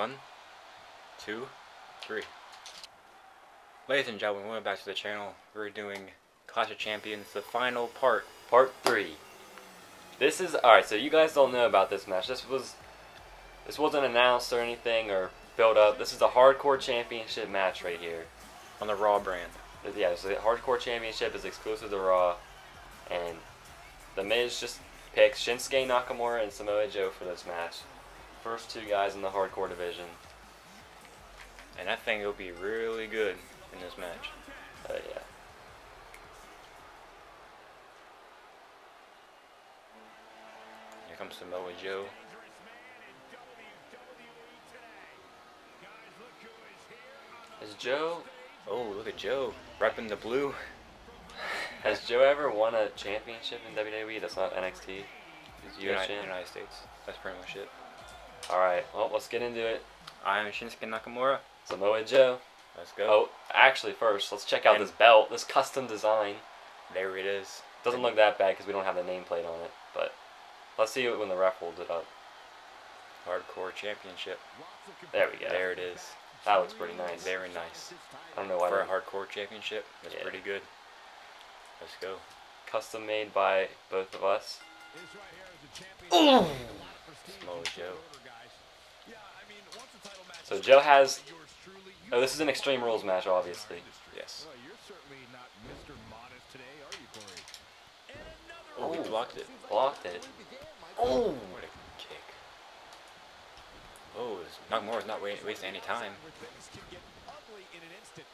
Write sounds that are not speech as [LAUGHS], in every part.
One, two, three. Ladies and gentlemen, welcome back to the channel. We're doing Clash of Champions, the final part. Part three. This is alright. So you guys don't know about this match. This was this wasn't announced or anything or built up. This is a hardcore championship match right here. On the Raw brand. Yeah, so the hardcore championship is exclusive to Raw, and the Miz just picked Shinsuke Nakamura and Samoa Joe for this match. First two guys in the hardcore division. And I think it'll be really good in this match. Uh, yeah. Here comes Samoa Joe. Has Joe Oh, look at Joe. Repping the blue. [LAUGHS] has Joe ever won a championship in WWE? That's not NXT. United. United States. That's pretty much it. All right. Well, let's get into it. I am Shinsuke Nakamura. Samoa Joe. Let's go. Oh, actually, first let's check out And- this belt. This custom design There it is. doesn't look that bad because we don't have the nameplate on it. But let's see it when the ref holds it up. Hardcore Championship. There we go. There it is. That looks pretty nice. Very nice. I don't know why. For a hardcore championship, that's Yeah. pretty good. Let's go. Custom made by both of us. Samoa Joe. So Joe has. Oh, this is an Extreme Rules match, obviously. Yes. Well, you're certainly not Mr. Modest today, are you, Corey? Oh, he blocked it. Blocked it. Oh, what a kick. Oh, this- Nakamura's not wa- wasting any time. Things can get ugly in an instant.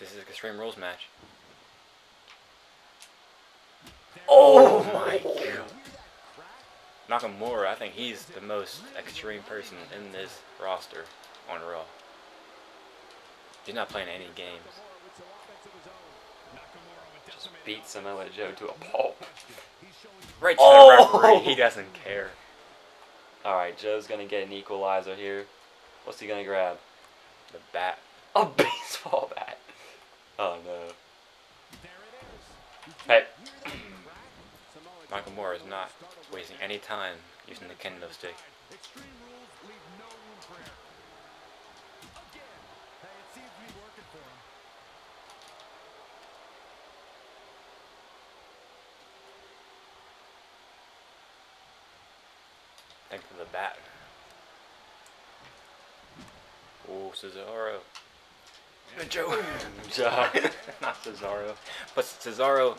This is an Extreme Rules match. Oh, oh my god. Nakamura, I think he's the most extreme person in this roster on Raw. He's not playing any games. With some offense of his own. Nakamura with Just beat Samoa Joe to a pulp. Right to Oh! the referee, he doesn't care. Alright, Joe's gonna get an equalizer here. What's he gonna grab? The bat. A [LAUGHS] baseball bat. Oh no. there Hey. Nakamura is not wasting any time using the kendo stick. Extreme rules leave no room for error. Again. Hey, it seems to be working for him. Thanks for the bat. Oh, Cesaro. Joe. Joe. [LAUGHS] Not Cesaro. But Cesaro,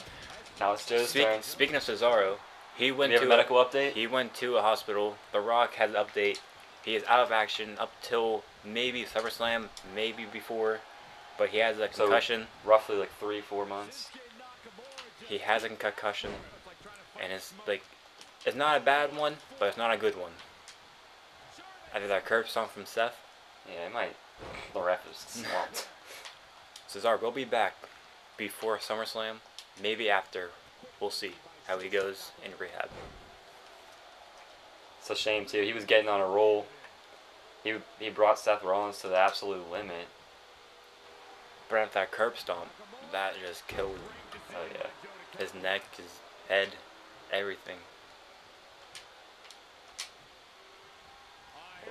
Now it's Joe's speak, turn. speaking of Cesaro, he went to a medical update? He went to a hospital. The Rock has an update. He is out of action up till maybe SummerSlam, maybe before. But he has a So- concussion. Roughly like three, four months. He has a concussion, and it's like, it's not a bad one, but it's not a good one. After that curb stomp from Seth, Yeah, it might. The ref is [LAUGHS] swamped. Cesaro will be back before SummerSlam, maybe after. We'll see how he goes in rehab. It's a shame too. He was getting on a roll. He he brought Seth Rollins to the absolute limit. But after that curb stomp, that just killed him. Oh yeah. his neck, his head, everything.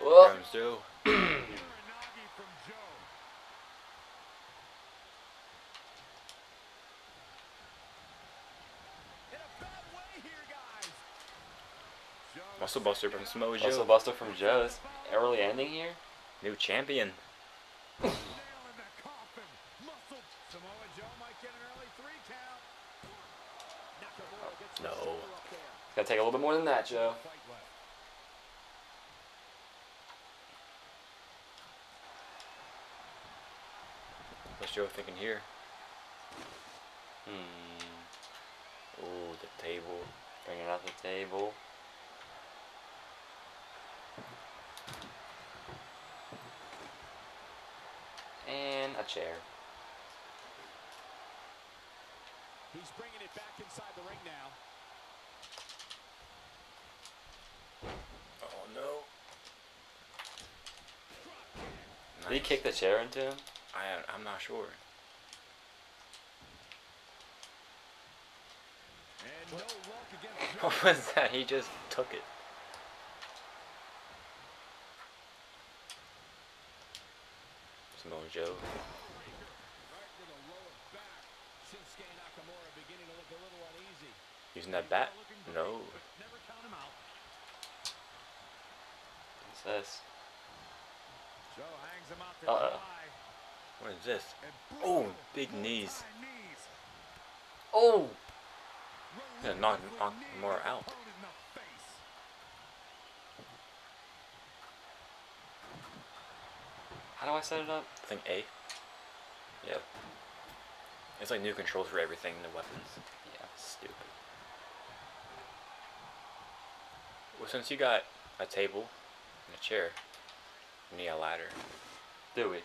Whoa. Comes Joe. [CLEARS THROAT] Uranage from Joe. In a bad way here, guys. Joe Muscle Buster from Samoa Joe. Muscle Buster from Joe. This early ending here. New champion. nail in the coffin. Muscle. Samoa Joe might get an early three count. Nakamura gets the No. It's gonna take a little bit more than that, Joe. What's Joe thinking here? Hmm. Oh, the table. Bringing out the table. And a chair. He's bringing it back inside the ring now. Oh no. Did he kick the chair into him? I I'm not sure. And no luck [LAUGHS] What was that? He just took it. Samoa Joe. Right to the lower back. Shinsuke Nakamura beginning to look a little uneasy. Using that bat? No. Never count him out. What's this? Joe hangs him out to Uh-oh. dry. What is this? And Oh, brutal big knees. Oh! Yeah, knock out. In the face. How do I set it up? I think A. Yep. It's like new controls for everything, the weapons. Yeah. Stupid. Well, since you got a table and a chair, you need a ladder. Do we? oh. In that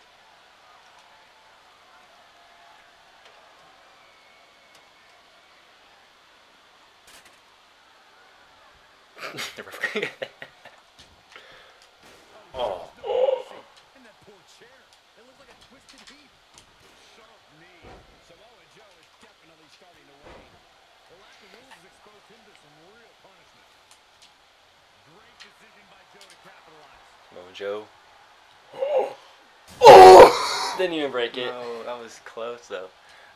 poor chair. It looks like a twisted heap. Sharp knee. Samoa Joe is definitely starting to wane. The lack of moves has exposed him to some real punishment. Great decision by Joe to capitalize. Mojo. Oh, [GASPS] didn't even break it. No, that was close though.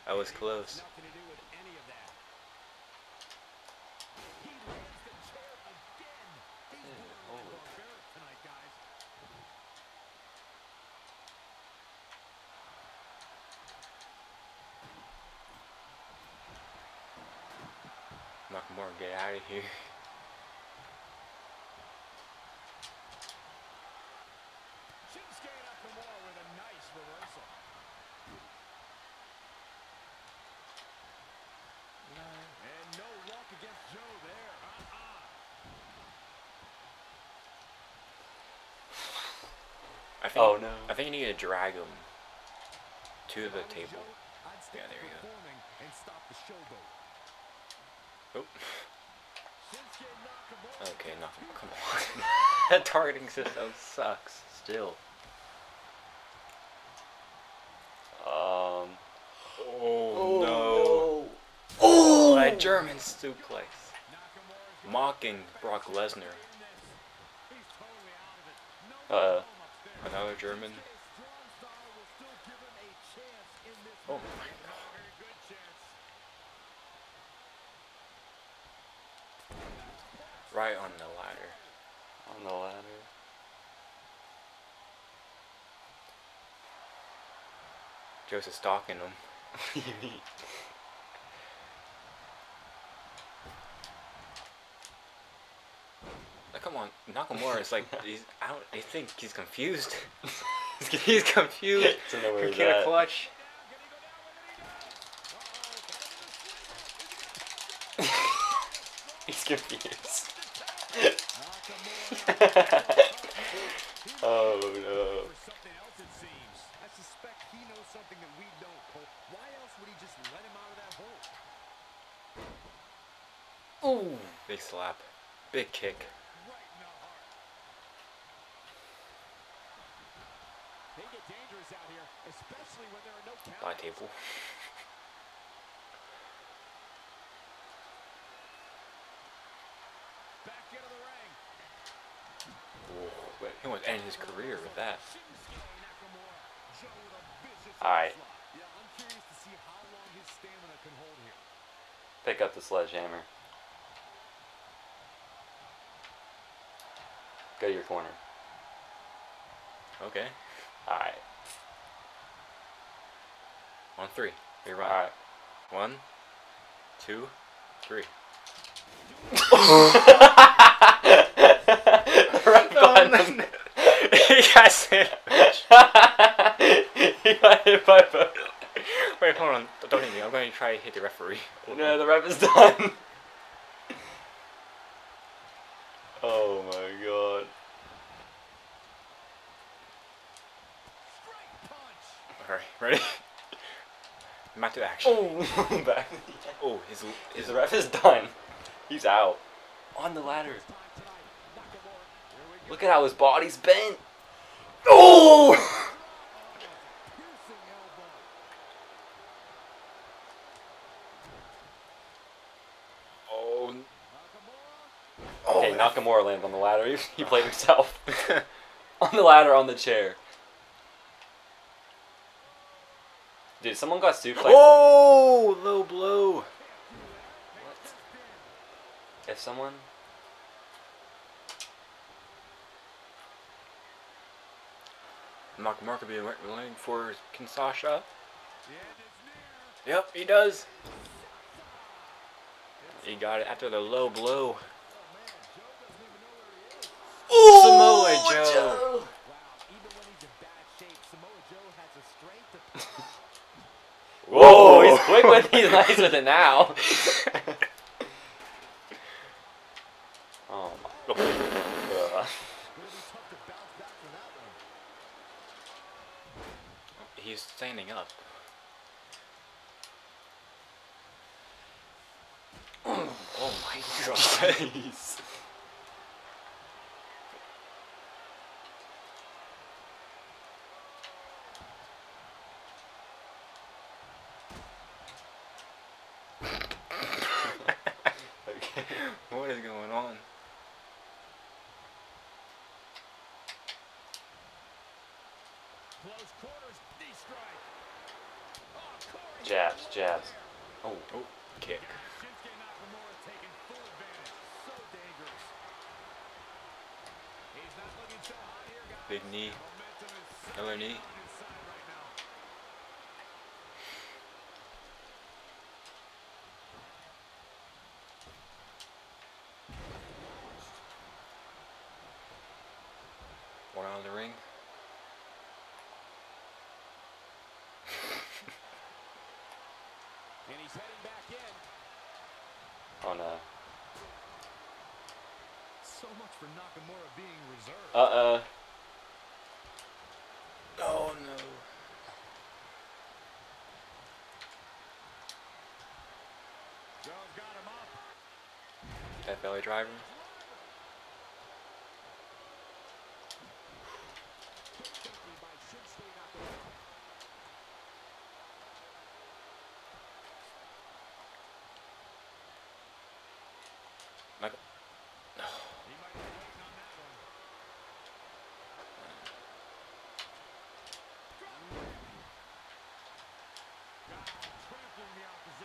That was close. Nothing to do with any of that. He lands the chair again. He's Ew, borderline holy. barbaric tonight, guys. Nakamura, get out of here. Shinsuke Nakamura with a nice reversal. And no luck against Joe there. Uh-uh. I think. Oh, no. I think you need to drag him to the table. Joe, I'd stop Yeah, there you go. performing and stop the showboat. Oh. Shinsuke Nakamura. Okay, nothing. Come on. [LAUGHS] that targeting system sucks. Still. Um. Oh, no. Oh, that German suplex. Nakamura's Mocking Brock Lesnar. in this. He's totally out of it. No Uh. Another German. His strong style will still give him a chance in this Oh match. my god. Very good chance. Right on the ladder. On the ladder. Joseph stalking him. [LAUGHS] Like, come on, Nakamura is like [LAUGHS] he's I don't. I think he's confused. [LAUGHS] he's confused. Don't know where He can't at. clutch. He's confused. Nakamura. [LAUGHS] oh no. For something else, it seems. I suspect he knows something that we don't, Cole. Why else would he just let him out of that hole? Ooh, big slap, big kick. Right in the heart. They get dangerous out here, especially when there are no counters. By table. Back into the ring. Ooh, he wants to end his career with that. Shinsuke Nakamura. Joe with a vicious All right. onslaught. Yeah, I'm curious to see how long his stamina can hold here. Pick up the sledgehammer. Go to your corner. Okay, Alright. on three. You're right. Alright. One, two, three. [LAUGHS] [LAUGHS] right behind no, him. no. He got he got hit both. Wait, hold on. Don't hit me. I'm going to try to hit the referee. No, the rep is done. [LAUGHS] oh my god. Alright, ready? [LAUGHS] [LAUGHS] Back to action. Oh, back. Oh, his his His ref is done. He's out. On the ladder. Time tonight. Nakamura. Here we go. Look at how his body's bent. Oh! Piercing. Oh. Nakamura. Okay, landed on the ladder. He, [LAUGHS] he played [LAUGHS] himself. [LAUGHS] on the ladder, on the chair. Dude, someone got suplexed. Oh, low blow. What? If someone. Could be running for Kinshasa. The end is near. Yep, he does. He got it after the low blow. Oh, man, Joe doesn't even know where he is. Samoa Joe. Wow, even when he's in bad shape, Samoa Joe has the strength to Whoa, he's quick with he's [LAUGHS] nice with it now. oh my. Oh. God. Gonna be tough to bounce back from that one. He's standing up. [CLEARS THROAT] Oh my god. [LAUGHS] Jeez. okay. what is going on? Close quarters, knee strike. Oh, Corey. Jabs. Oh, Oh, kick. Big knee. Another knee. One out of the ring. And he's heading back in. Oh no. So much for Nakamura being reserved. Uh uh. Oh no. Joe's got him up. That belly driver. Taken by Shinsuke Nakamura. Michael. He might be waiting on that one. God, trampling the opposition. How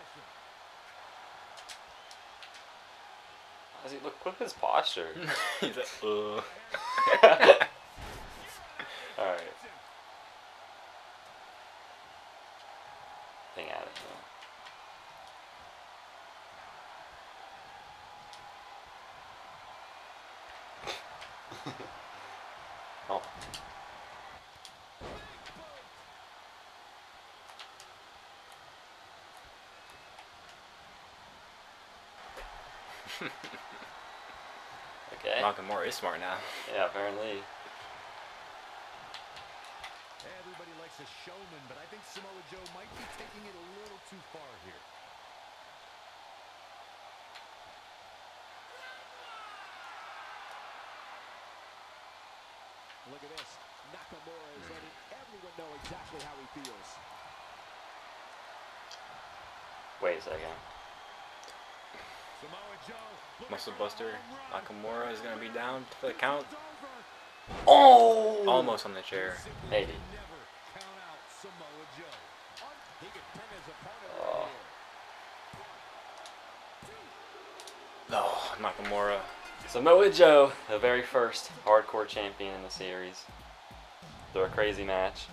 does he look? Look at his posture. [LAUGHS] He's like, uh. [LAUGHS] Alright. Thing at it. though. oh. Okay. Nakamura is smart now. Yeah, apparently. Everybody likes a showman, but I think Samoa Joe might be taking it a little too far here. Look at this. Nakamura is letting hmm. everyone know exactly how he feels. Wait a second. Samoa Joe. looking Muscle Buster. home. Nakamura is gonna be down for the count. Oh! Almost on the chair. Simply Maybe. Never count out Samoa Joe. He could pin his opponent Oh. No, oh, Nakamura. Samoa Joe, the very first hardcore champion in the series. Through a crazy match.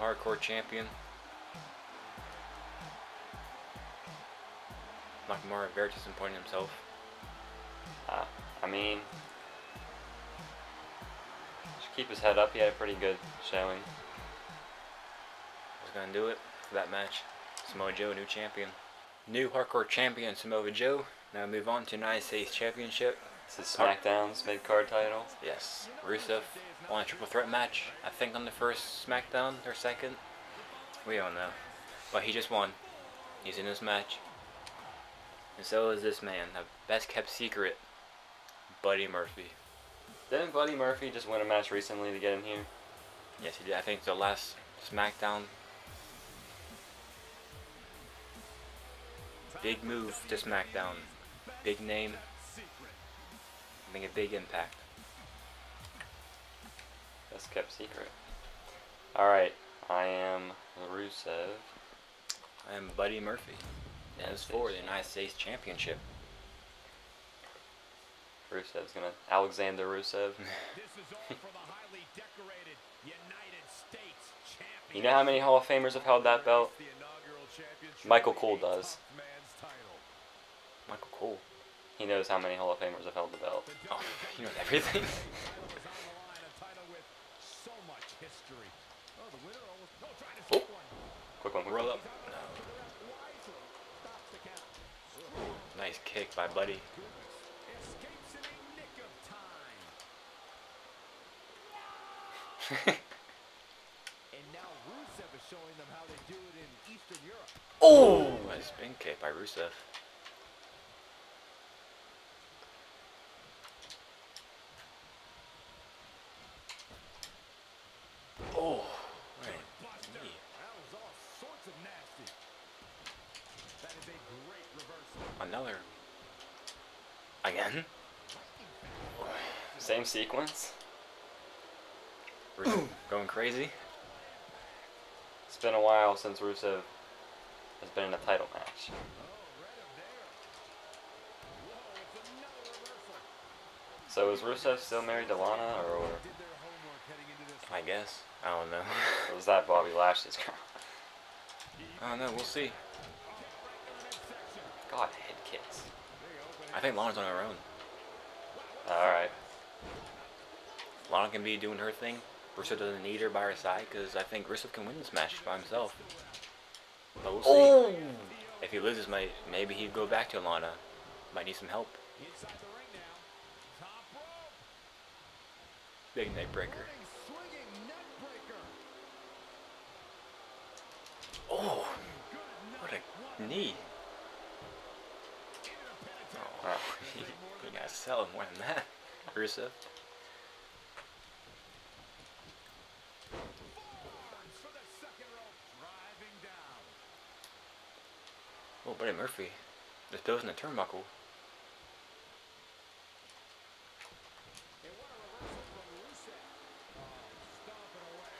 Hardcore champion. Nakamura very disappointed in himself. Uh, I mean, should keep his head up. He had a pretty good showing. Was gonna do it for that match. Samoa Joe, new champion. New hardcore champion Samoa Joe. Now move on to United States Championship. This is SmackDown's mid card title. Yes, Rusev won a triple threat match. I think on the first SmackDown or second. We don't know, but he just won. He's in this match, and so is this man, the best kept secret, Buddy Murphy. Didn't Buddy Murphy just win a match recently to get in here? Yes, he did. I think the last SmackDown. Big move to SmackDown. Big name. Secret. Make a big impact. Best kept secret. Alright, I am Rusev. I am Buddy Murphy. And it's for the States United States Championship. Rusev's gonna. Alexander Rusev. [LAUGHS] This is all for the highly decorated United States champion. You know how many Hall of Famers have held that belt? The inaugural championship Michael will Cole does. tough man's title. Michael Cole. He knows how many Hall of Famers have held the belt. Oh, he knows everything. [LAUGHS] title is on the line, a title with so much history. Oh, the winner almost no, trying to Oh. slip one. Quick one, quick Roll one. up. No. Wisely stops the count. Nice kick by Buddy. Escapes in a nick of time. And now Rusev is showing them how they do it in Eastern Europe. oh! Nice spin kick by Rusev. Oh! Right. Buster. knee. That was all sorts of nasty. That is a great reversal. Another. Again? Same sequence. Rusev going crazy. It's been a while since Rusev has been in a title match. Right up there. Whoa, it's another reversal. So is Rusev still married to Lana, or Did their homework heading into this I guess. I don't know. was that Bobby Lashley's girl? I don't know. We'll see. God, head kicks. I think Lana's on her own. Alright. Lana can be doing her thing. Rusev doesn't need her by her side because I think Rusev can win this match by himself. But we'll see. Oh! If he loses, might maybe he'd go back to Lana. Might need some help. Inside the ring now. Top rope. Big neck breaker. Running, swinging neck breaker. Oh! What a knee. Oh, [LAUGHS] you gotta sell him more than that, [LAUGHS] Rusev. Forwards for the second rope. Driving down. Oh, Buddy Murphy. Just building the turnbuckle. And what a reversal from Rusev. Stomping away.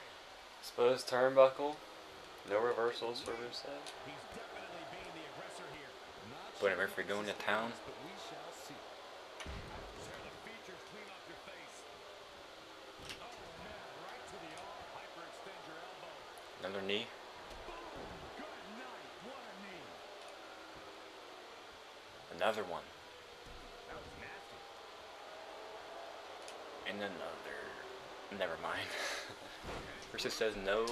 Suppose turnbuckle. No reversals for Rusev. He's definitely being the aggressor here. Not Buddy Murphy going to town. is, But we shall see. Tear the features clean off your face. Oh man, right to the arm. Hyperextend your elbow. Another knee. Good night. What a knee. Another one. And another. Never mind. [LAUGHS] Rusev says no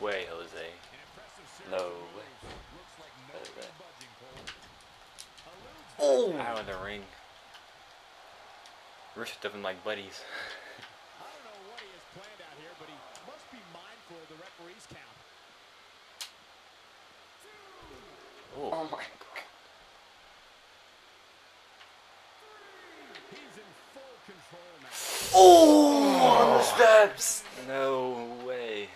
way, Jose. An impressive series No way. moves. Looks like no Better bet. budging, Cole. Eludes Oh! Out of the ring. Rusev doesn't like buddies. [LAUGHS] I don't know what he has planned out here, but he must be mindful of the referee's count. Oh, Oh my god. He's in full control now. Oh! On the steps! no way.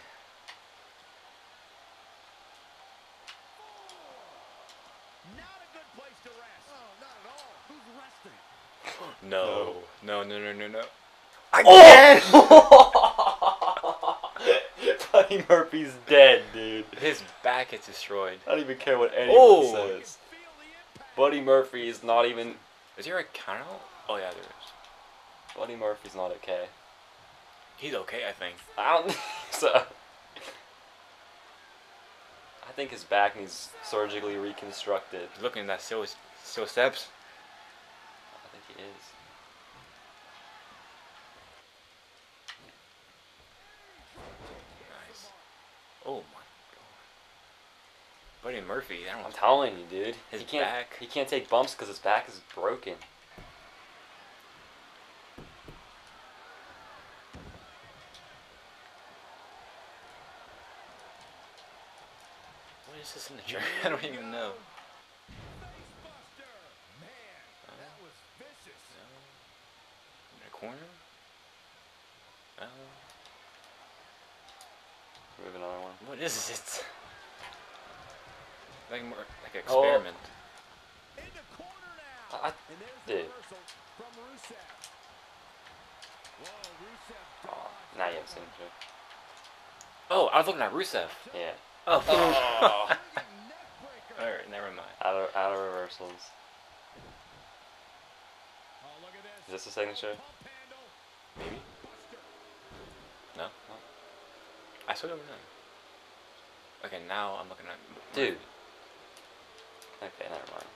Not a good place to rest. Oh, not at all. Who's resting? No. No, no, no, no, no. Again! Oh! [LAUGHS] Buddy Murphy's dead, dude. His back is destroyed. I don't even care what anyone Oh. says. Feel the impact. Buddy Murphy is not even. Is there a count? Oh, yeah, there is. Buddy Murphy's not okay. He's okay, I think. I don't [LAUGHS] think so. I think his back needs surgically reconstructed. He's looking at that still, still steps. I think he is. Nice. Oh my god. Murphy, I'm telling you, dude. His he can't. back. He can't take bumps because his back is broken. What is this in the chair? I don't even know. Facebuster. Man, that was vicious. No. In a corner? No. Move another one. What is it? Like more like an Oh. experiment. In the corner now. I, And Oh. there's the dude. reversal from Rusev. Whoa, Rusev Oh, now you have signature. Oh, I was looking at Rusev. Yeah. Oh. Oh. [LAUGHS] Alright, never mind. Out of out of reversals. Oh, look at Is this. this a signature? Maybe? Buster. No? I still don't know. Okay, now I'm looking at. Dude. Okay, never mind.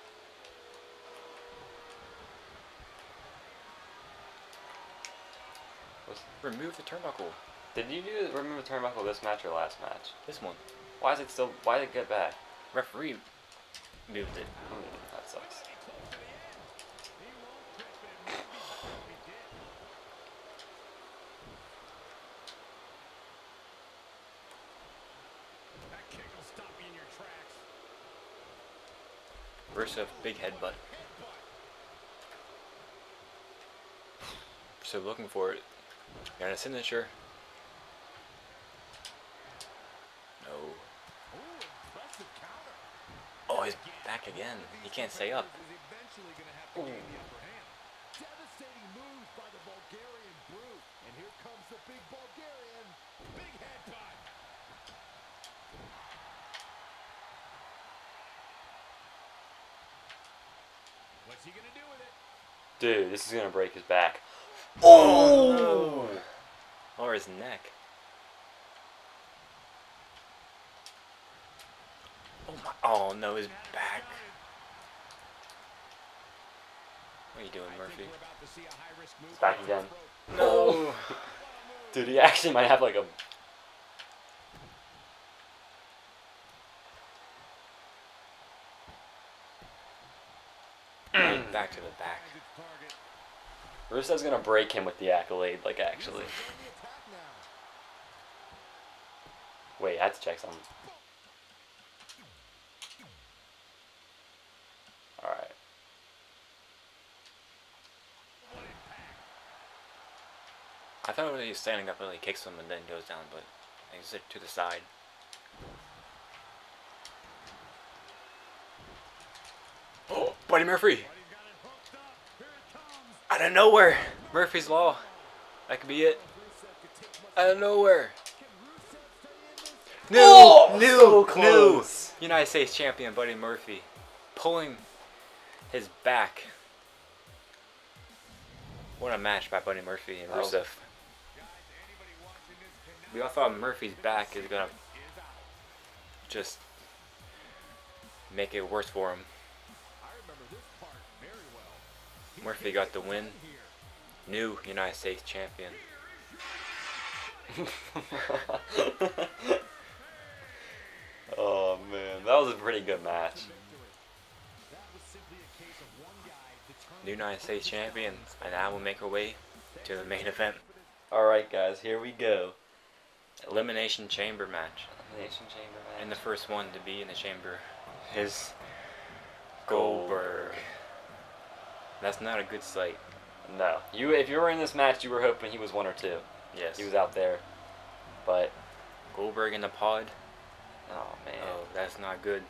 What's, Remove the turnbuckle. did you do the turnbuckle this match or last match? This one. Why is it still? Why did it get back? Referee moved it. Hmm, that sucks. That kick will stop you in your tracks. Rusev, big headbutt. So looking for it. Got a signature. No. Ooh. Oh, he's back again. He can't stay up. Is eventually gonna have to gain the upper hand. Devastating moves by the Bulgarian brute. And here comes the big Bulgarian. Big headbutt. What's he gonna do with it? Dude, this is gonna break his back. Oh! Or his neck. Oh my! Oh no, his back. What are you doing, Murphy? think we're about to see a high-risk move back again. No. [LAUGHS] Dude, he actually might have like a. back to the back. Rusev's gonna break him with the accolade, like actually. He's. Wait, I have to check something. Alright. I thought when he was standing up, and he kicks him and then goes down, but he's it to the side. Oh, Buddy Murphy! But he's got it hooked up. Here it comes. Out of nowhere! Murphy's Law. That could be it. Rusev could take much. Out of nowhere. Can Rusev stay in this? New, Oh, new, so new. United States champion Buddy Murphy, pulling his back. What a match by Buddy Murphy and Rusev. Guys, anybody watching this cannot We all thought Murphy's back is gonna just make it worse for him. Murphy got the win. New United States champion. [LAUGHS] oh man, that was a pretty good match. That was simply a case of one guy determined New United States champion, and now we'll make our way to the main event. Alright, guys, here we go. Elimination Chamber match. Elimination Chamber match. And the first one to be in the chamber is Goldberg. That's not a good sight. No, you. If you were in this match, you were hoping he was one or two. Yes. He was out there, but Goldberg in the pod. oh man. Oh, that's not good.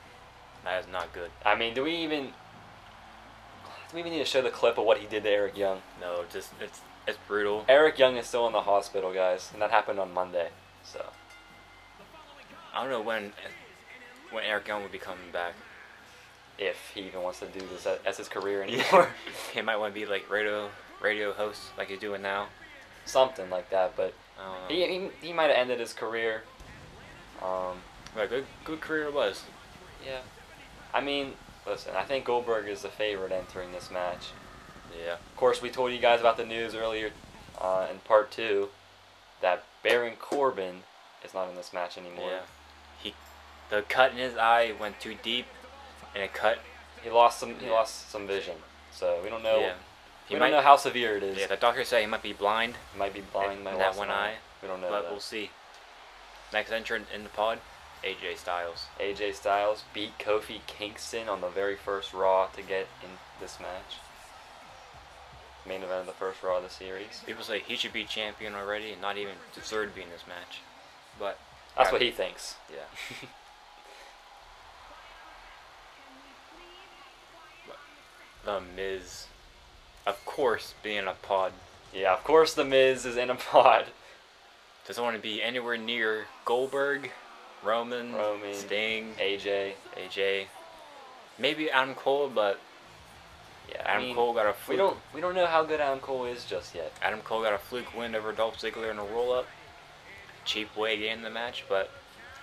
That is not good. I mean, do we even? Do we even need to show the clip of what he did to Eric Young? No, just it's it's brutal. Eric Young is still in the hospital, guys, and that happened on Monday. So I don't know when when Eric Young will be coming back. If he even wants to do this as, his career anymore, [LAUGHS] he might want to be like radio radio host like he's doing now. something like that. But I don't know. he he, he might have ended his career. Um, But good good career it was. yeah. I mean, listen, I think Goldberg is the favorite entering this match. Yeah. Of course, we told you guys about the news earlier uh, in part two that Baron Corbin is not in this match anymore. Yeah. He the cut in his eye went too deep, and it cut. He lost some. He Yeah. lost some vision. So we don't know. Yeah. He we might. don't know how severe it is. yeah. The doctor said he might be blind, He might be blind. in Might that one an eye, We don't know. but that. we'll see. Next entrant in the pod, AJ Styles. AJ Styles beat Kofi Kingston on the very first Raw to get in this match. Main event of the first Raw of the series. People say he should be champion already and not even deserve to be in this match. But That's what he thinks. yeah. [LAUGHS] The Miz, of course, being a pod. Yeah, of course the Miz is in a pod. Doesn't want to be anywhere near Goldberg, Roman, Roman, Sting, AJ. AJ. Maybe Adam Cole, but Yeah, I Adam mean, Cole got a fluke. we don't we don't know how good Adam Cole is just yet. Adam Cole got a fluke win over Dolph Ziggler in a roll up. Cheap way to get in the match, but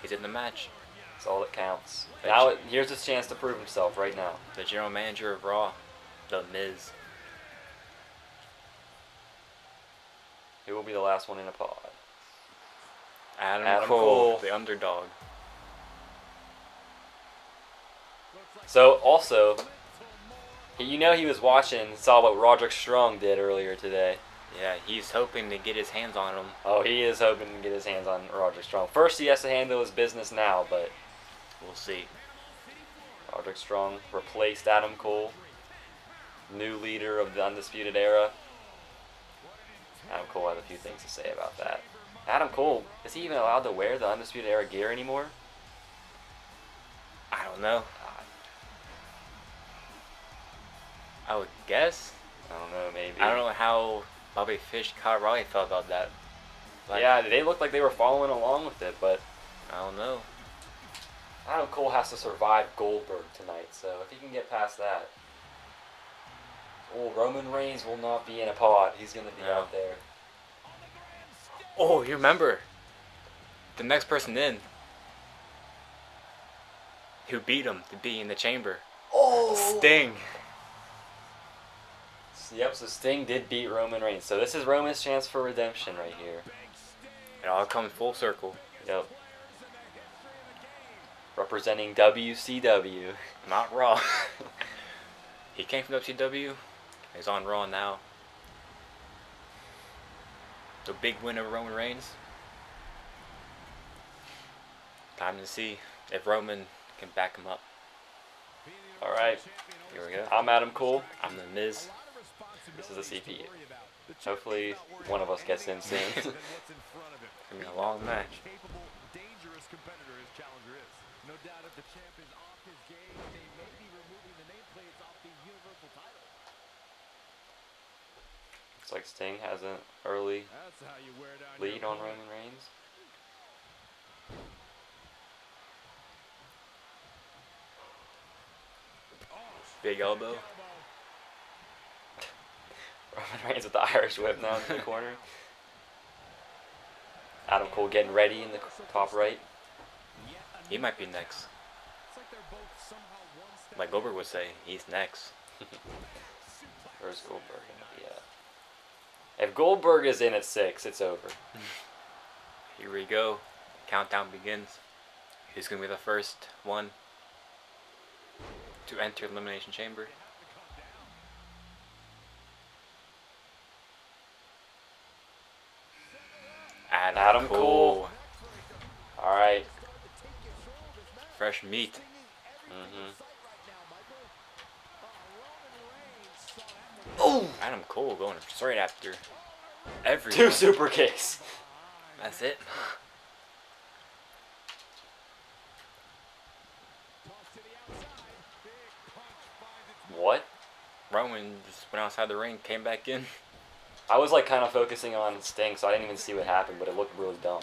he's in the match. That's all that counts. But Now here's his chance to prove himself right now. The general manager of Raw, The Miz. Who will be the last one in a pod? Adam, Adam Cole, Cole. the underdog. So also, you know he was watching, saw what Roderick Strong did earlier today. Yeah, he's hoping to get his hands on him. Oh, he is hoping to get his hands on Roderick Strong. First, he has to handle his business now, but We'll see. Roderick Strong replaced Adam Cole, new leader of the Undisputed Era. Adam Cole has a few things to say about that. Adam Cole, is he even allowed to wear the Undisputed Era gear anymore? I don't know. I would guess. I don't know, maybe. I don't know how Bobby Fish, Kyle Riley felt about that. Like, yeah, they looked like they were following along with it, but I don't know. Adam Cole has to survive Goldberg tonight, so if he can get past that. Oh, Roman Reigns will not be in a pod. He's going to be No. out there. Oh, you remember? The next person in who beat him to be in the chamber. Oh! Sting. Yep, so Sting did beat Roman Reigns. So this is Roman's chance for redemption right here. It all comes full circle. Yep. Representing WCW. Not Raw. [LAUGHS] he came from WCW. He's on Raw now. The big win over Roman Reigns. Time to see if Roman can back him up. Alright, Here we go. I'm Adam Cole. I'm the Miz. This is the CP. Hopefully, one of us gets in soon. [LAUGHS] It's gonna be a long match. Capable, dangerous competitor his challenger is. No doubt if the champ is off his game, they may be removing the nameplates off the Universal title. Looks like Sting has an early That's how you wear down lead on. Roman Reigns. Big elbow. [LAUGHS] Roman Reigns with the Irish whip now in the [LAUGHS] corner. Adam Cole getting ready in the top right. He might be next. It's like they're both somehow one step Like Goldberg would say, he's next. [LAUGHS] Where's Goldberg gonna be at? If Goldberg is in at six, it's over. Here we go. Countdown begins. Who's gonna be the first one to enter Elimination Chamber? Adam, Adam Cole. Cole. All right. Fresh meat. Mm-hmm. Oh, Adam Cole going straight after every Two super kicks. That's it. What? Roman just went outside the ring, came back in. I was like kind of focusing on Sting, so I didn't even see what happened, but it looked really dumb.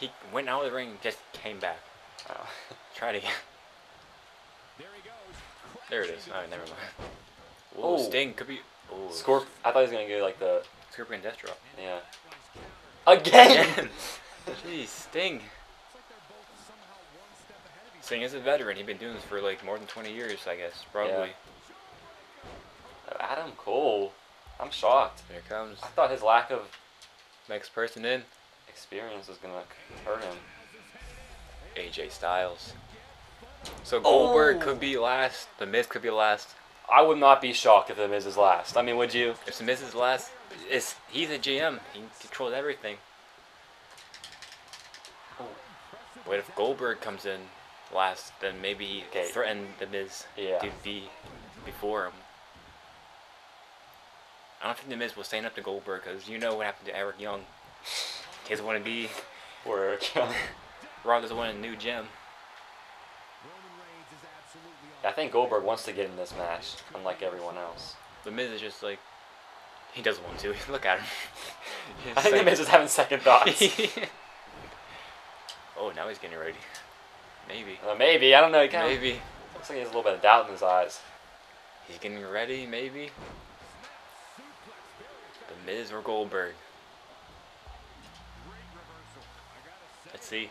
He went out of the ring, just came back. Oh. Tried again. There he goes. There it is. Oh, never mind. Oh. Ooh, Sting could be. Ooh, Scorp. I thought he was gonna go like the Scorpion Death Drop. yeah. Again. Again. Jeez, Sting. Sting is a veteran. He's been doing this for like more than 20 years, I guess. Probably. Adam Cole. I'm shocked. Here comes I thought his lack of next person in. experience was gonna hurt him. AJ Styles. So Goldberg Oh. could be last. The Miz could be last. I would not be shocked if the Miz is last. I mean, would you? If the Miz is last, it's he's a GM. He controls everything. What if Goldberg comes in last? Then maybe he Okay. threaten the Miz Yeah. to be before him. I don't think the Miz will stand up to Goldberg because you know what happened to Eric Young. He doesn't want to be. Or Raw [LAUGHS] doesn't want a new gem. Roman Reigns is I think Goldberg wants to get in this match, unlike everyone else. The Miz is just like he doesn't want to. [LAUGHS] Look at him. [LAUGHS] I think the Miz is having second thoughts. [LAUGHS] oh, now he's getting ready. Maybe. Uh, maybe I don't know. He kind of Maybe. looks like he has a little bit of doubt in his eyes. He's getting ready, maybe. The Miz or Goldberg. Let's see.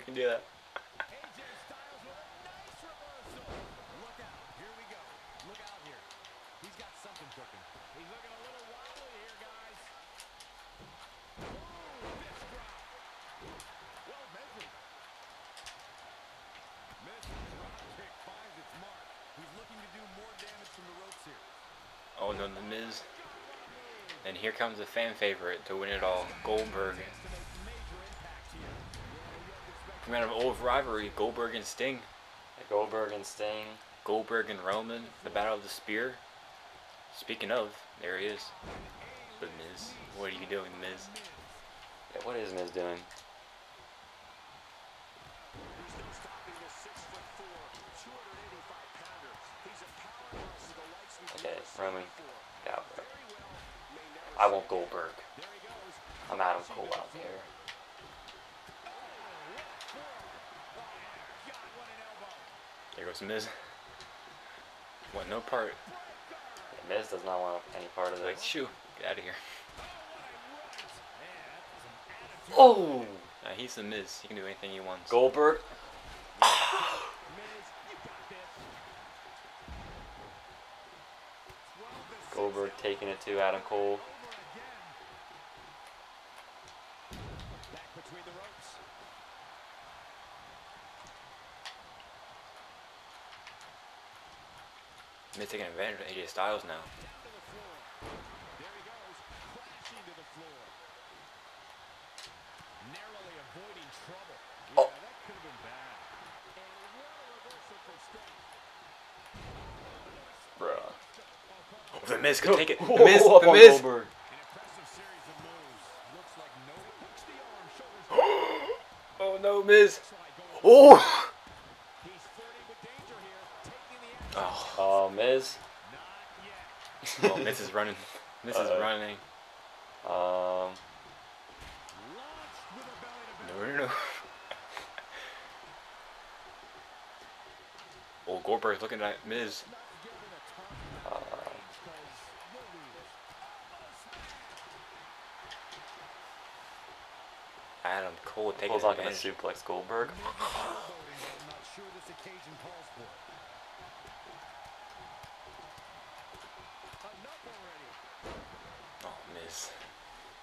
the ropes here. Oh no, the Miz. And here comes the fan favorite to win it all, Goldberg. Coming out of old rivalry, Goldberg and Sting. Goldberg and Sting. Goldberg and Roman, the Battle of the Spear. Speaking of, there he is. The Miz. What are you doing, Miz? Yeah, what is Miz doing? Stopping this six 285 pounder. He's a powerhouse of the likes we've Okay, Roman. Goldberg. Very well, may never I want Goldberg. There he goes. I'm Adam Cole out there. God, what an elbow. Goes Miz. Want no part. Yeah, Miz does not want any part of Like, this. shoo, get out of here. Oh! Nah, he's the Miz. He can do anything he wants. Goldberg. Miz, you got this. 12 to six Goldberg taking it to Adam Cole. over again. Back between the ropes. Miz taking advantage of AJ Styles now. Down to the floor. There he goes, crashing to the floor. Narrowly avoiding trouble. Oh. Yeah, that could have been bad. And what a reversal from Sting. Bruh. Oh, the Miz could take it. [LAUGHS] The Miz, the Miz. Goldberg. An impressive series of moves. Looks like no hooks the arm, shoulders. Oh no, Miz. Oh. He's flirting with danger here, taking the action. Oh, Oh, Miz. Not oh Miz is running. Miz is Uh-oh. running. Um, Launched with a belly to No, no, no. [LAUGHS] oh, Goldberg's looking at Miz. uh, Adam Cole taking Cole's not gonna suplex Goldberg. [LAUGHS] I'm not sure this occasion calls for it. Enough Oh,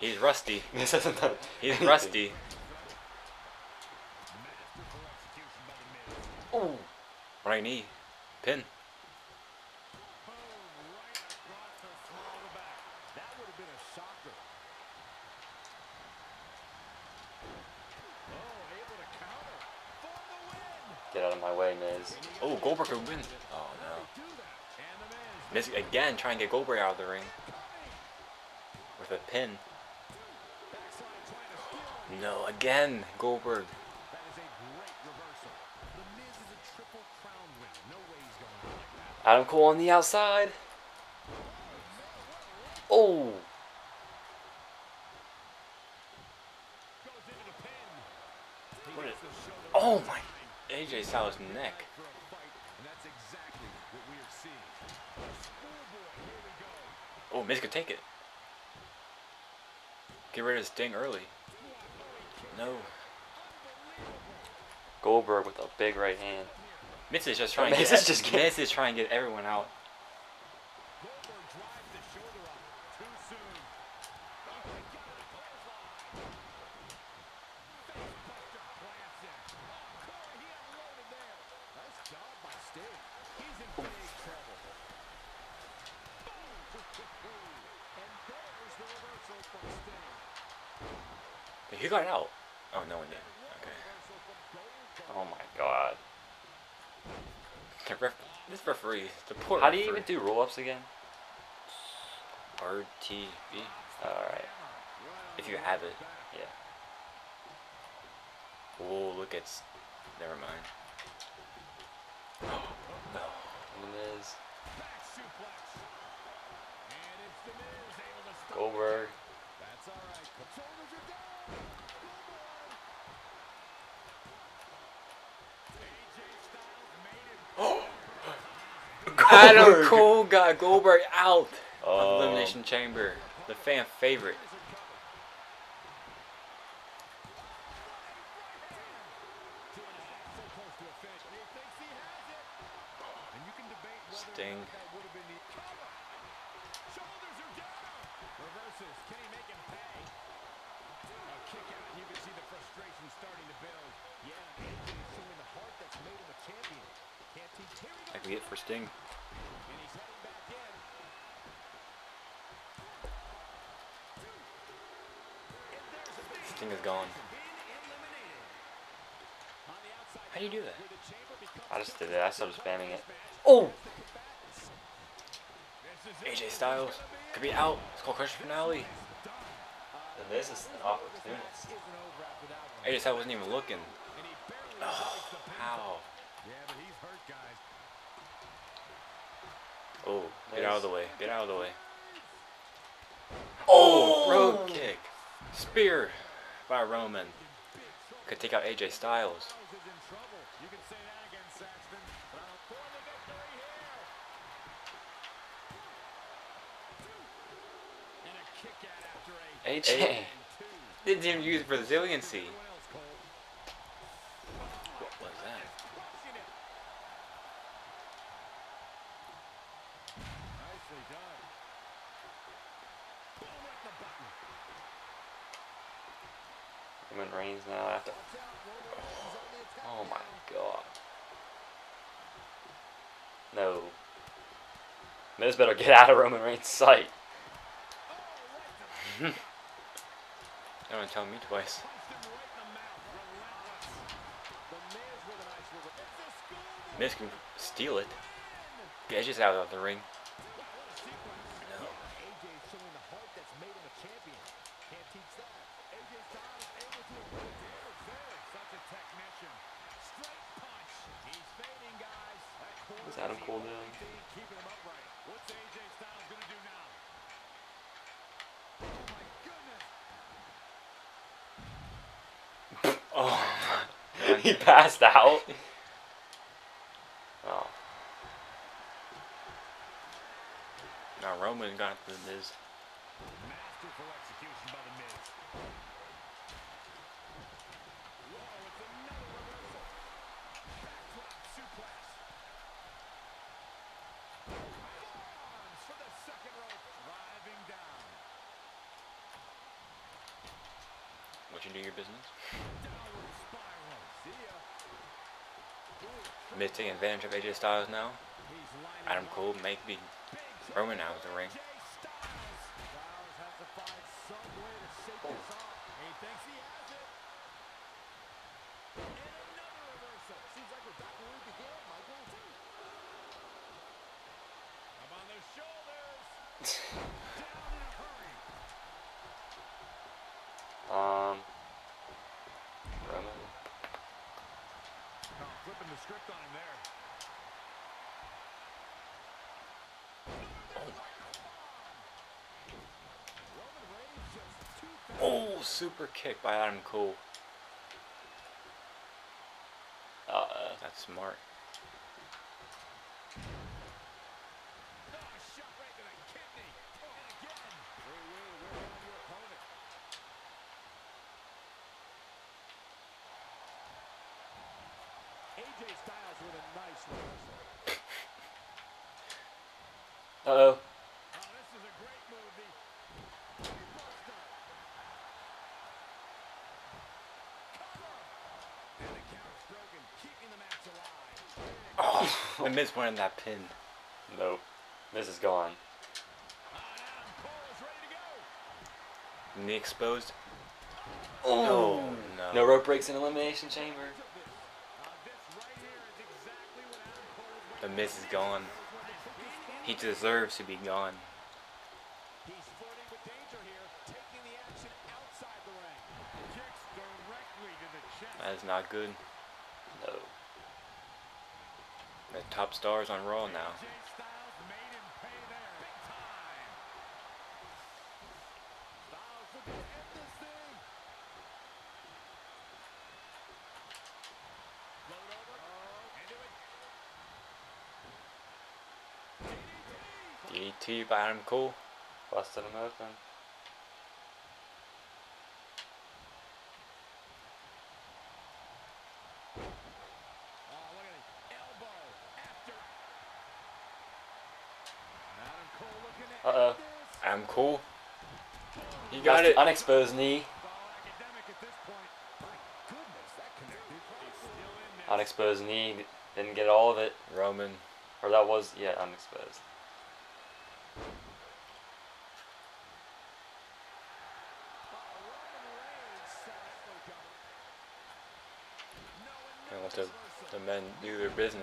He's rusty. Miz hasn't done. He's anything. rusty. Masterful execution by the Miz. Ooh. Right knee. Pin. Boom, right across the throat of the back. That would have been a shocker. Oh, able to counter for the win. Get out of my way, Miz. Oh, Goldberg could win. Oh no. Miz again trying to get Goldberg out of the ring with a pin. No, again Goldberg. Is is. Adam Cole on the outside. Oh. What shoulder Oh my. AJ Styles' neck. Oh, Miz could take it. Get rid of Sting early. No. Goldberg with a big right hand. Miz is just trying [LAUGHS] is just is trying to get everyone out. He got out. Oh, no one did. Okay. Oh my god. The ref this referee, the poor How referee. do you even do roll-ups again? RTV. Alright. If you have it. Yeah. Oh, look, it's... Never mind. [GASPS] No. Goldberg. That's alright. Adam Cole got Goldberg out of the oh. Elimination Chamber. The fan favorite. going. How do you do that? I just did it. I started spamming it. Oh! AJ Styles could be out. It's called Crush Finale. And this is an opportunist. AJ Styles wasn't even looking. Oh, how? Oh, get out of the way. Get out of the way. Oh, road kick. Spear by Roman. Could take out AJ Styles. AJ didn't even use resiliency. This better get out of Roman Reigns' sight. Mm-hmm. Don't tell me twice. Miz can steal it. Get just out of the ring. What's Adam Cole doing? Oh, [LAUGHS] he passed out. Oh. Now Roman got this. can do your business. Miz taking advantage of AJ Styles now. Adam Cole may be Roman out of the ring. super kick by Adam Cole. Uh. That's smart. [LAUGHS] Uh oh. And Miz wearing that pin. Nope. Miz is gone. Knee exposed. Oh no. no. no. rope breaks in elimination chamber. The Miz is gone. He deserves to be gone. That is not good. Top stars on Raw now. DDT by Adam Cole. Busted him open. Oh, look at it. Elbow after. Adam Cole looking to Uh-oh. Adam Cole. He got it. Unexposed knee. All academic at this point. My goodness, that connected. It's still in there. Unexposed knee. Didn't get all of it. Roman. Or that was, yeah, unexposed. And let the, the men do their business.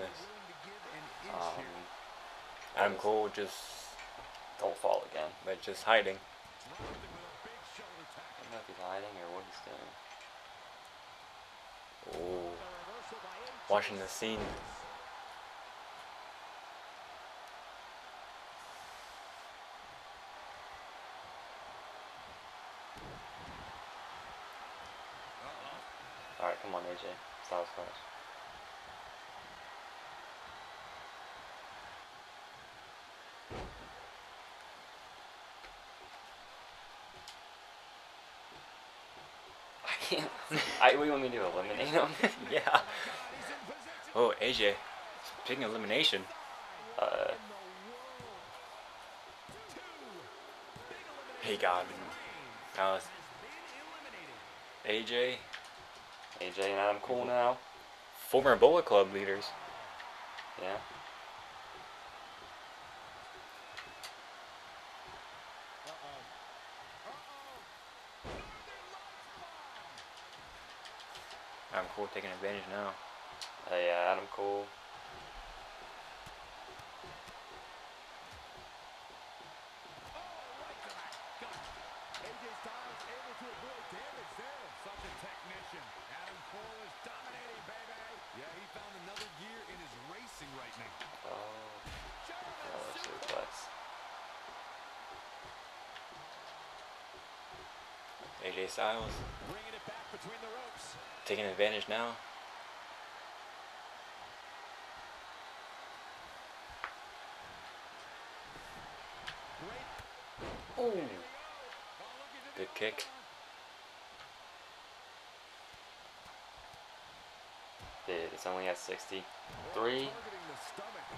Um, Adam Cole just don't fall again. but just hiding. I don't know if he's hiding or what he's doing. Oh. Watching the scene. Alright, come on, AJ. Styles Clash. Can't. [LAUGHS] I, what do you want me to do? Eliminate him? [LAUGHS] yeah. Oh, AJ. Picking elimination. uh, He got him. That was AJ. AJ and Adam Cole now. Former Bullet Club leaders. Yeah. Adam Cole taking advantage now. Uh, yeah, Adam Cole. Oh, look at that! AJ Styles able to absorb damage. There, such a technician. Adam Cole is dominating, baby. Yeah, he found another gear in his racing right the back. Got it. AJ Styles able to avoid damage there. Such a technician. Adam Cole is dominating, baby. Yeah, he found another gear in his racing right now. German another suplex. suplex. AJ Styles Bringing it back between the ropes. taking advantage now. Oh, Good kick. Dude, it's only at 63. Targeting the stomach.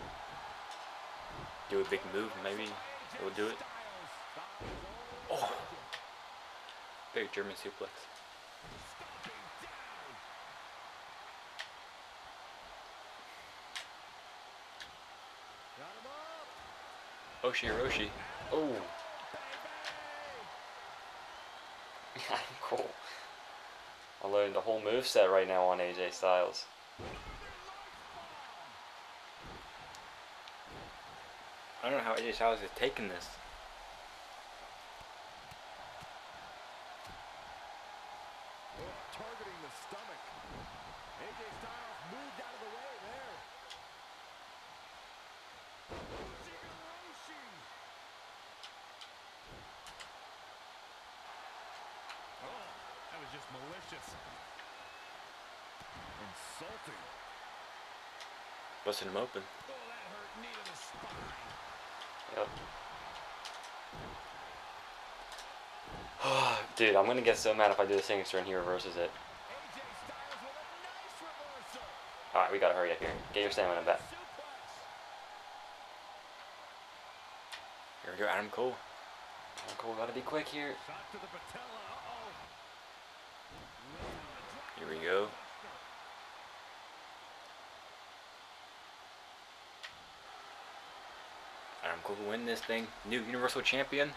Do a big move, maybe it will do it. Styles. Oh. Big German suplex. Got him up. Oshi Hiroshi. Oh. Adam [LAUGHS] Cole. I learned the whole move set right now on AJ Styles. I don't know how AJ Styles is taking this. Oh, targeting the stomach. AJ Styles moved out of the way there. Hiroshi. Oh, that was just malicious. Insulting. Busting him open. That hurt. Knee to the spine. Yep. Dude, I'm gonna get so mad if I do the signature and he reverses it. AJ Styles with a nice reversal. Alright, we gotta hurry up here. Get your stamina back. Here we go, Adam Cole. Adam Cole gotta be quick here. Shot to the patella. Uh-oh. Here we go. Michael will win this thing. New Universal Champion.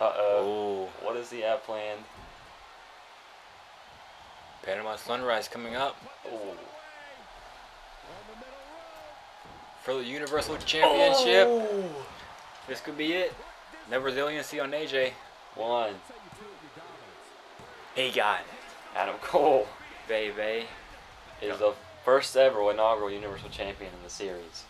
Uh-oh. what is does he? Panama Sunrise coming up. Ooh. For the Universal Championship. Oh. This could be it. No resiliency on AJ. One. He got Adam Cole baby. is the first ever inaugural Universal Champion in the series.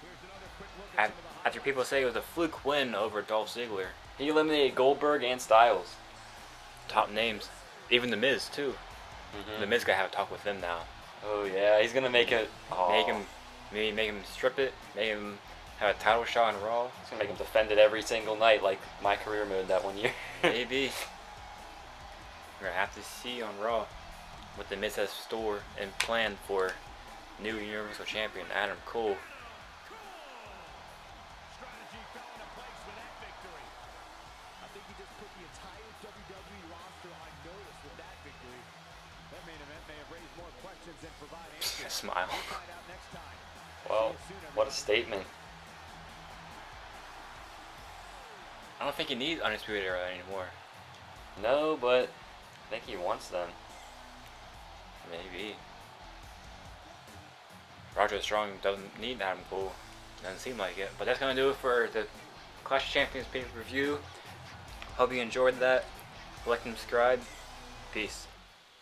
Here's another quick look at Af- some of the After people say it was a fluke win over Dolph Ziggler, He eliminated Goldberg and Styles. top names, even the Miz too. Mhm. The Miz gotta have a talk with him now. Oh yeah, he's gonna make it. Oh, Make him, maybe make him strip it. Make him have a title shot on Raw. He's gonna make him defend it every single night, like my career mode that one year. Maybe. [LAUGHS] We're gonna have to see on Raw what the Miz has store and plan for new Universal Champion Adam Cole. strategy fell into place with that victory. I think he just put the entire WWE roster on notice with that victory. That main event may have raised more questions than provide answers. Smile. We'll find out next time. well, See you soon, what a statement. I don't think he needs Undisputed Era anymore. No, but I think he wants them. Maybe. Roderick Strong doesn't need Adam Cole. Doesn't seem like it. But that's gonna do it for the Clash Champions pay per view. Hope you enjoyed that. Like and subscribe. Peace.